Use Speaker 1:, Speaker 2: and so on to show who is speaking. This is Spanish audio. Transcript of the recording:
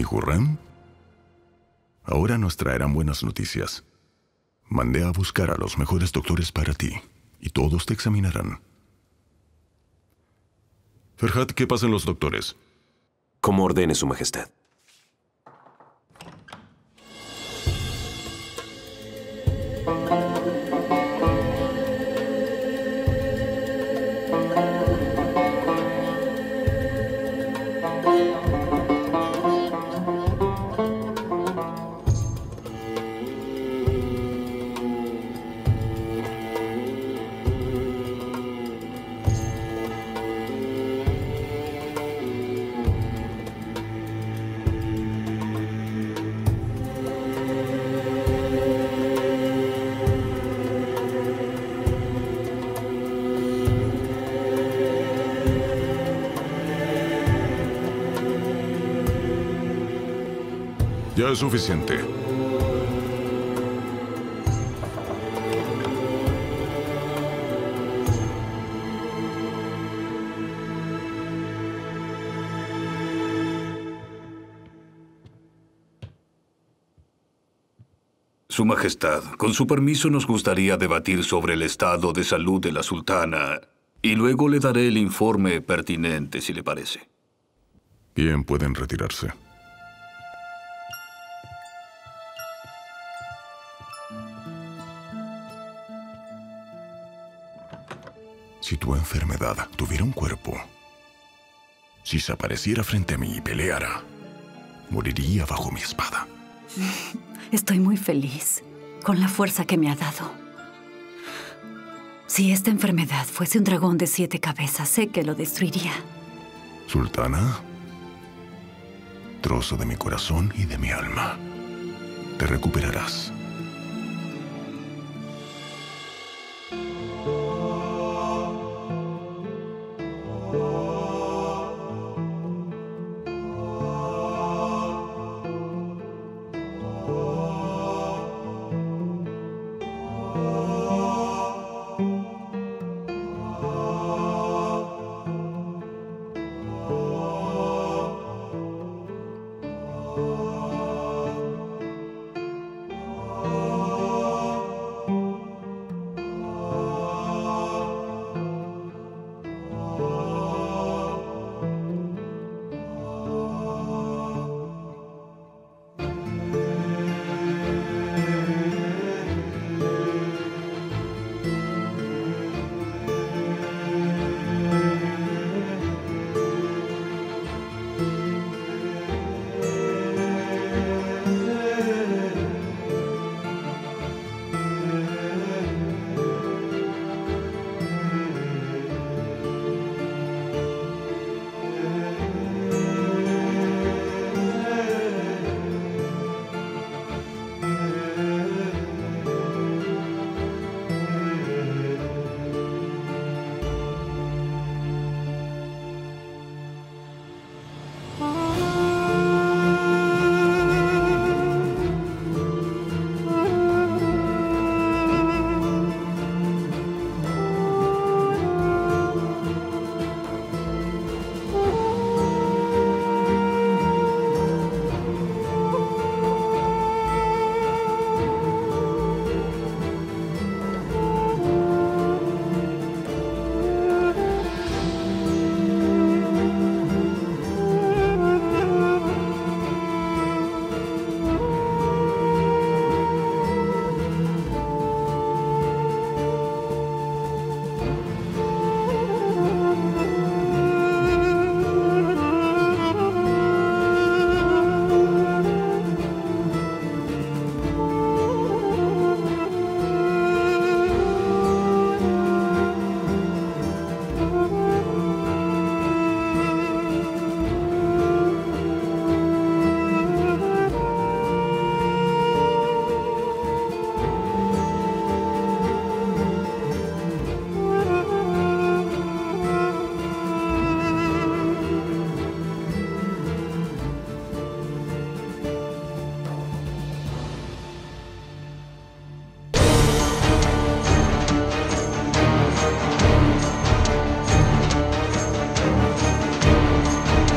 Speaker 1: Mi Hurrem, ahora nos traerán buenas noticias. Mandé a buscar a los mejores doctores para ti, y todos te examinarán. Ferhat, ¿qué pasan los doctores?
Speaker 2: Como ordene su majestad.
Speaker 1: Ya es suficiente.
Speaker 3: Su Majestad, con su permiso nos gustaría debatir sobre el estado de salud de la sultana y luego le daré el informe pertinente, si le parece.
Speaker 1: Bien, pueden retirarse. Si tu enfermedad tuviera un cuerpo, si se apareciera frente a mí y peleara, moriría bajo mi espada.
Speaker 4: Estoy muy feliz con la fuerza que me ha dado. Si esta enfermedad fuese un dragón de siete cabezas, sé que lo destruiría.
Speaker 1: Sultana, trozo de mi corazón y de mi alma, te recuperarás.